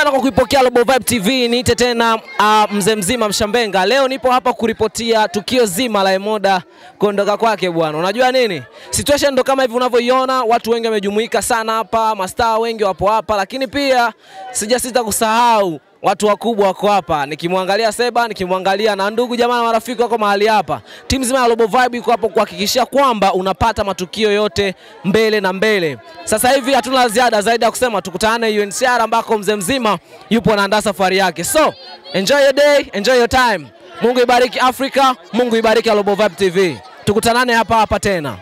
sana kwa kuipokea Global Vibe TV. Niite tena uh, mzee mzima Mshambenga. Leo nipo hapa kuripotia tukio zima la Emoda kuondoka kwake bwana. Unajua nini? Situation ndo kama hivi unavyoiona, watu wengi wamejumuika sana hapa, mastaa wengi wapo hapa, lakini pia sijasita kusahau watu wakubwa wako hapa, nikimwangalia Seba, nikimwangalia na ndugu jamaa na marafiki wako mahali hapa. Timu zima ya Robo Vibe iko hapo kuhakikishia kwamba unapata matukio yote mbele na mbele. Sasa hivi hatuna ziada zaidi ya kusema tukutane UNCR ambako mzee mzima yupo anaandaa safari yake. So enjoy your day, enjoy your time. Mungu ibariki Afrika, Mungu ibariki Robo Vibe TV. Tukutanane hapa hapa tena.